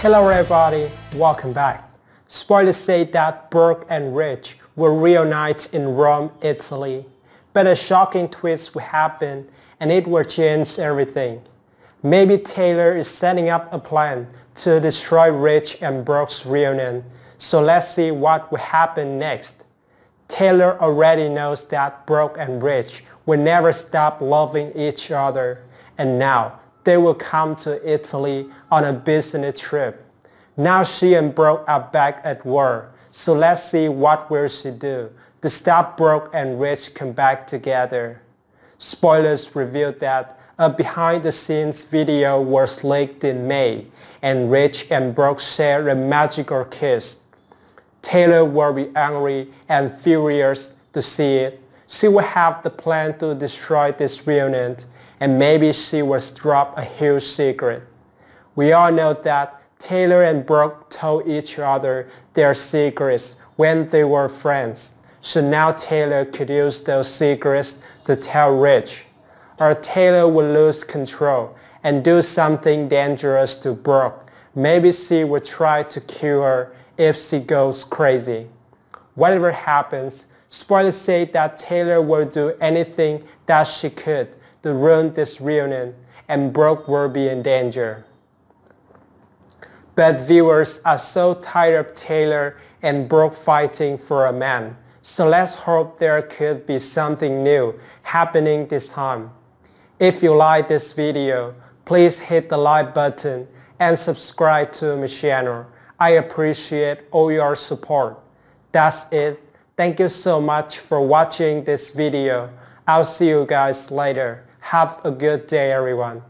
Hello everybody, welcome back. Spoilers say that Brooke and Ridge were reunited in Rome, Italy. But a shocking twist will happen and it will change everything. Maybe Taylor is setting up a plan to destroy Ridge and Brooke's reunion. So let's see what will happen next. Taylor already knows that Brooke and Ridge will never stop loving each other. And now they will come to Italy on a business trip. Now she and Brooke are back at work. So let's see what will she do to stop Brooke and Ridge come back together. Spoilers revealed that a behind-the-scenes video was leaked in May, and Ridge and Brooke share a magical kiss. Taylor will be angry and furious to see it. She will have the plan to destroy this reunion, and maybe she will drop a huge secret. We all know that Taylor and Brooke told each other their secrets when they were friends. So now Taylor could use those secrets to tell Ridge. Or Taylor will lose control and do something dangerous to Brooke. Maybe she will try to kill her if she goes crazy. Whatever happens, spoilers say that Taylor will do anything that she could to ruin this reunion and Brooke will be in danger. But viewers are so tired of Taylor and Brooke fighting for a man. So let's hope there could be something new happening this time. If you like this video, please hit the like button and subscribe to my channel. I appreciate all your support. That's it. Thank you so much for watching this video. I'll see you guys later. Have a good day everyone.